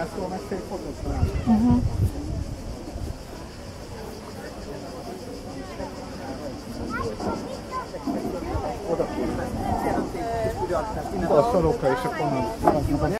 Mászol meg szép fotót találni. Uh-huh. Oda kéne. A szalóka és a panaszt.